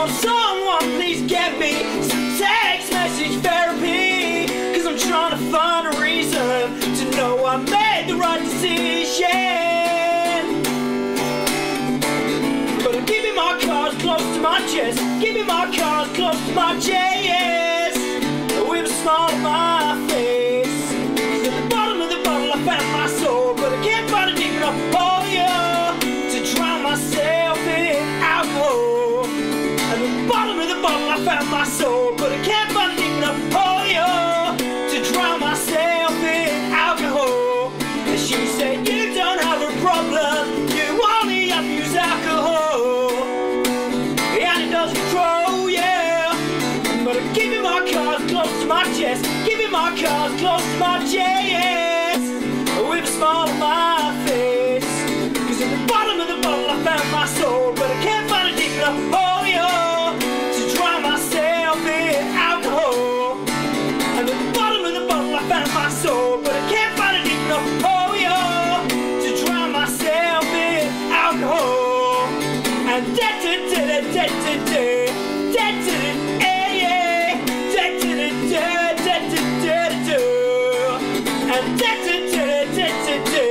on someone, please get me some text message therapy. Cause I'm trying to find a reason to know I made the right decision. Bottle, I found my soul, but I can't find a enough yeah, to drown myself in alcohol. And she said, You don't have a problem, you only abuse alcohol. And it does control, yeah. But I'm keeping my cards close to my chest, keeping my cards close to my chest. With a smile on alcohol. And da da da da da da da da da da eh, yeah, da da da da da da da da and da da